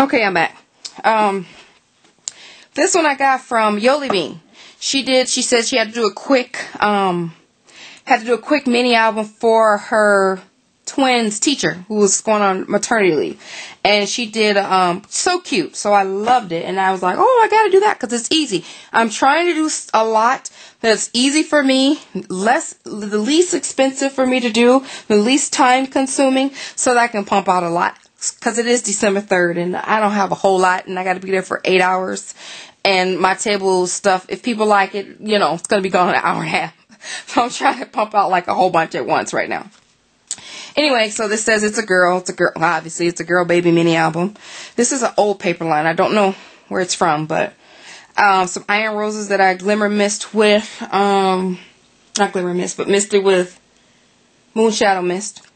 Okay, I'm back. Um, this one I got from Yoli Bean. She did, she said she had to do a quick, um, had to do a quick mini album for her twins teacher who was going on maternity leave. And she did, um, so cute. So I loved it. And I was like, oh, I gotta do that because it's easy. I'm trying to do a lot that's easy for me, less, the least expensive for me to do, the least time consuming so that I can pump out a lot because it is December 3rd and I don't have a whole lot and I got to be there for eight hours. And my table stuff, if people like it, you know, it's going to be gone an hour and a half. So I'm trying to pump out like a whole bunch at once right now. Anyway, so this says it's a girl. It's a girl. Obviously, it's a girl baby mini album. This is an old paper line. I don't know where it's from, but um, some iron roses that I glimmer mist with. Um, not glimmer mist, but misted with moonshadow mist.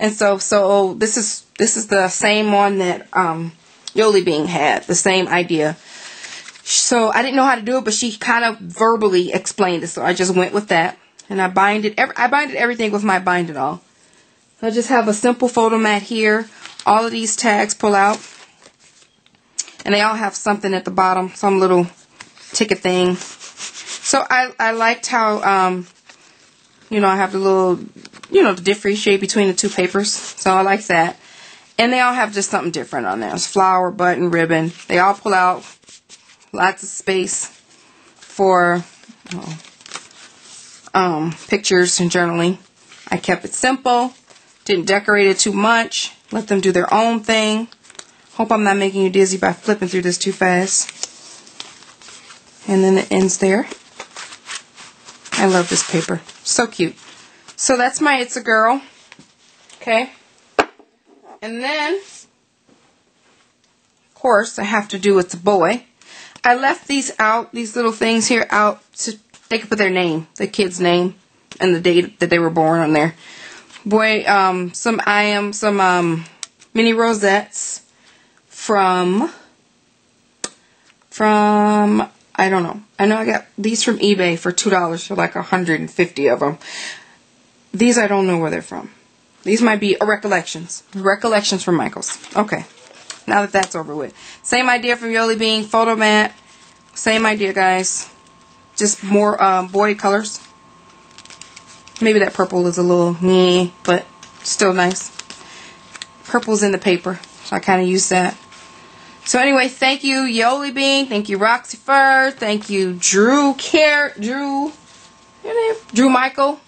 And so, so this is this is the same one that um, Yoli Bean had, the same idea. So I didn't know how to do it, but she kind of verbally explained it, so I just went with that. And I binded every, I binded everything with my bind it all. I just have a simple photo mat here. All of these tags pull out. And they all have something at the bottom, some little ticket thing. So I, I liked how, um, you know, I have the little you know, to differentiate between the two papers. So I like that. And they all have just something different on there. It's flower, button, ribbon. They all pull out lots of space for oh, um, pictures and journaling. I kept it simple. Didn't decorate it too much. Let them do their own thing. Hope I'm not making you dizzy by flipping through this too fast. And then it ends there. I love this paper. So cute. So that's my It's a Girl. Okay. And then, of course, I have to do It's a Boy. I left these out, these little things here out so they could put their name, the kid's name, and the date that they were born on there. Boy, um, some I am some um mini rosettes from from I don't know. I know I got these from eBay for two dollars for like a hundred and fifty of them. These I don't know where they're from. These might be recollections. Recollections from Michaels. Okay. Now that that's over with. Same idea from Yoli Bean. Photo mat. Same idea, guys. Just more um, boy colors. Maybe that purple is a little meh, but still nice. Purple's in the paper, so I kind of use that. So anyway, thank you, Yoli Bean. Thank you, Roxy Fur. Thank you, Drew Care. Drew. Your name? Drew Michael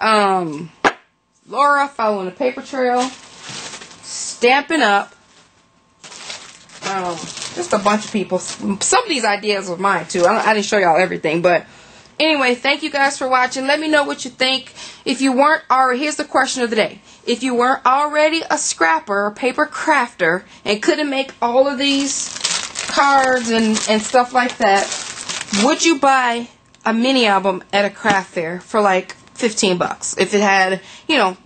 um, Laura following a paper trail, stamping Up. Um, just a bunch of people. Some of these ideas were mine too. I, I didn't show y'all everything, but anyway, thank you guys for watching. Let me know what you think. If you weren't already, here's the question of the day. If you weren't already a scrapper or paper crafter and couldn't make all of these cards and, and stuff like that, would you buy a mini album at a craft fair for like 15 bucks if it had, you know,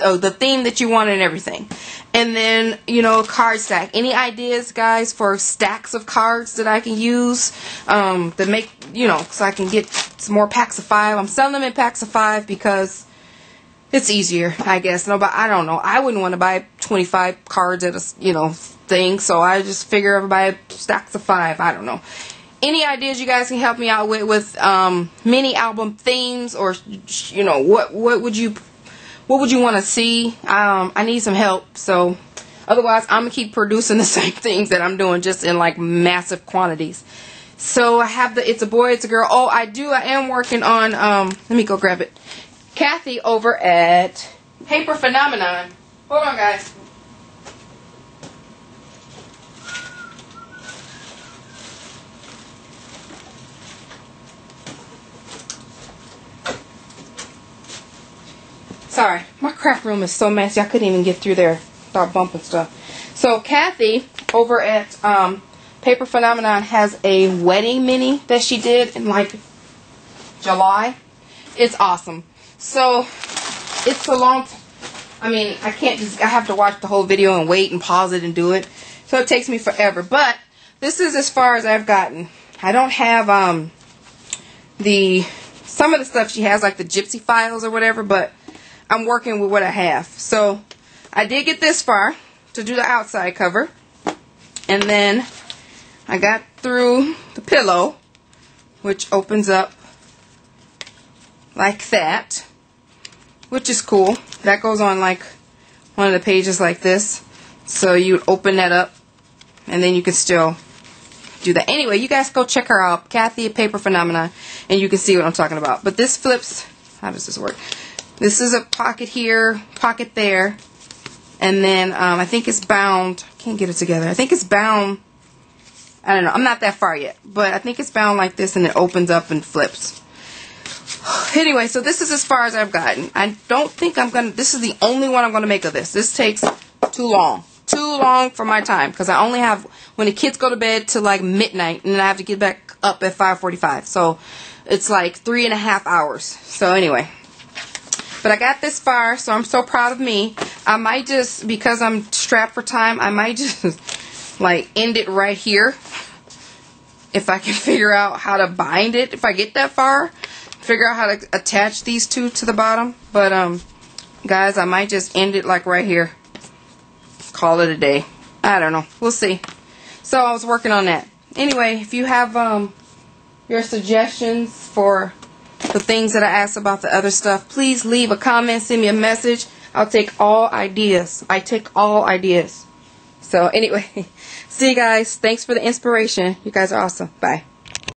oh, the theme that you wanted and everything. And then, you know, card stack. Any ideas, guys, for stacks of cards that I can use um, that make, you know, so I can get some more packs of five. I'm selling them in packs of five because it's easier, I guess. No, but I don't know. I wouldn't want to buy 25 cards at a, you know, thing. So I just figure everybody stacks of five. I don't know any ideas you guys can help me out with with um, mini album themes or you know what what would you what would you want to see? Um, i need some help so otherwise i'm gonna keep producing the same things that i'm doing just in like massive quantities. So i have the it's a boy it's a girl. Oh i do i am working on um let me go grab it. Kathy over at paper phenomenon. Hold on guys Sorry, my craft room is so messy. I couldn't even get through there without bumping stuff. So Kathy over at um, Paper Phenomenon has a wedding mini that she did in like July. It's awesome. So it's a long. I mean, I can't just. I have to watch the whole video and wait and pause it and do it. So it takes me forever. But this is as far as I've gotten. I don't have um the some of the stuff she has like the gypsy files or whatever, but I'm working with what I have. So I did get this far. to do the outside cover. And then I got through the pillow, which opens up like that, which is cool. That goes on like one of the pages like this. So you open that up and then you can still do that. Anyway, you guys go check her out, Kathy Paper Phenomena, and you can see what I'm talking about. But this flips, how does this work? This is a pocket here, pocket there, and then um, I think it's bound, I can't get it together. I think it's bound, I don't know, I'm not that far yet, but I think it's bound like this and it opens up and flips. Anyway, so this is as far as I've gotten. I don't think I'm going to, this is the only one I'm going to make of this. This takes too long too long for my time because I only have when the kids go to bed to like midnight and then I have to get back up at 5:45. So it's like three and a half hours. So anyway, but I got this far, so I'm so proud of me. I might just because I'm strapped for time, I might just like end it right here if I can figure out how to bind it. If I get that far, figure out how to attach these two to the bottom. But um, guys, I might just end it like right here call it a day. I don't know. We'll see. So I was working on that. Anyway, if you have um, your suggestions for the things that I asked about the other stuff, please leave a comment, send me a message. I'll take all ideas. I take all ideas. So anyway, see you guys. Thanks for the inspiration. You guys are awesome. Bye.